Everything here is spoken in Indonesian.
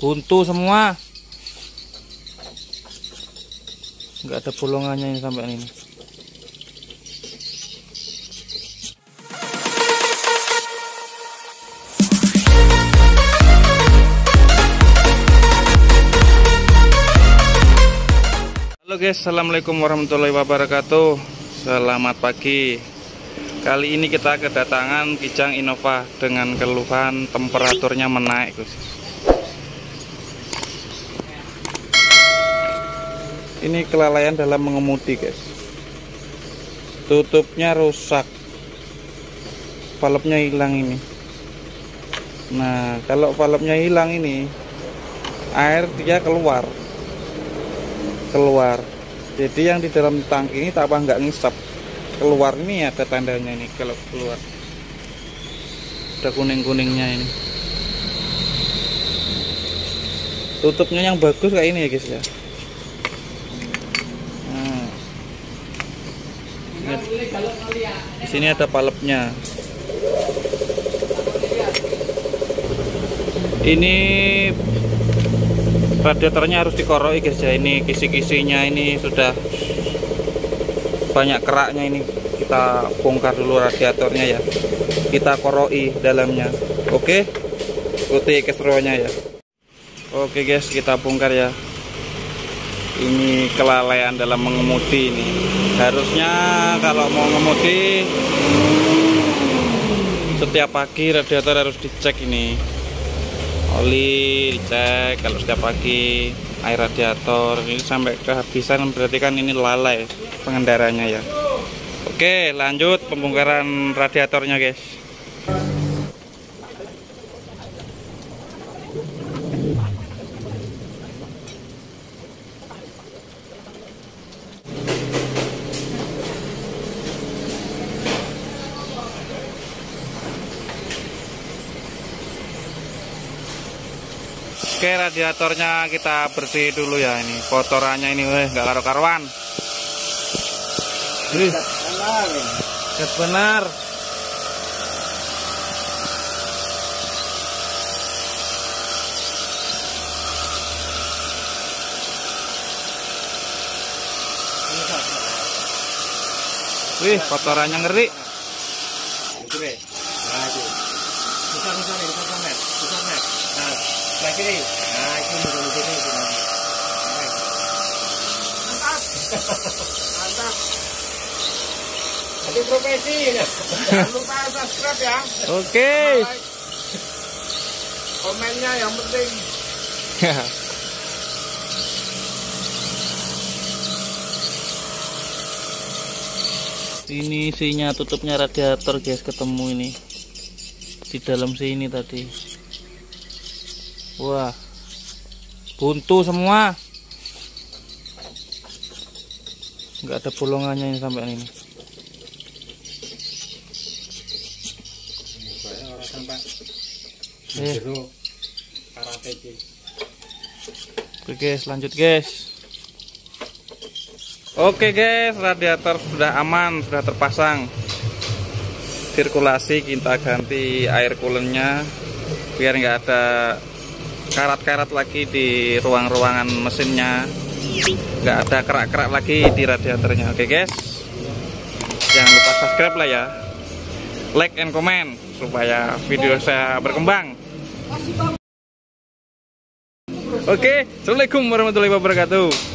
buntu semua nggak ada bolongannya ini sampai ini Halo guys, assalamualaikum warahmatullahi wabarakatuh. Selamat pagi. Kali ini kita kedatangan Kijang Innova dengan keluhan temperaturnya menaik, guys. Ini kelalaian dalam mengemudi, guys. Tutupnya rusak. Valve-nya hilang ini. Nah, kalau valve-nya hilang ini, air dia keluar keluar jadi yang di dalam tangki ini tak apa nggak ngisap keluar ini ada tandanya ini kalau keluar ada kuning kuningnya ini tutupnya yang bagus kayak ini ya guys ya di sini ada palepnya ini radiatornya harus dikoroi guys ya. Ini kisi-kisinya ini sudah banyak keraknya ini. Kita bongkar dulu radiatornya ya. Kita koroi dalamnya. Oke? Ikuti keseruannya ya. Oke guys kita bongkar ya ini kelalaian dalam mengemudi ini. Harusnya kalau mau ngemudi setiap pagi radiator harus dicek ini. Oli dicek kalau setiap pagi air radiator. Ini sampai kehabisan berarti kan ini lalai pengendaranya ya. Oke lanjut pembongkaran radiatornya guys Oke radiatornya kita bersih dulu ya ini kotorannya ini weh nggak karu-karuan. Wih, benar. benar. Wih, kotorannya ngeri. Nah, itu. Besar besar besar banget. Besar banget. Nah, sebelah kiri. Nah, itu di dalam sini itu nanti. Mantap. Mantap. Jadi profesi ya. Jangan lupa subscribe ya. Oke. Like. Komennya yang penting. ini isinya tutupnya radiator guys ketemu ini di dalam sini tadi wah. Buntu semua. Nggak ada bolongannya ini sampai ini. Eh. oke guys lanjut guys. Oke guys, radiator sudah aman, sudah terpasang. Sirkulasi kita ganti air coolernya biar nggak ada karat-karat lagi di ruang-ruangan mesinnya. Nggak ada kerak-kerak lagi di radiatornya. Oke guys, jangan lupa subscribe lah ya, like and comment supaya video saya berkembang. Oke, assalamualaikum warahmatullahi wabarakatuh.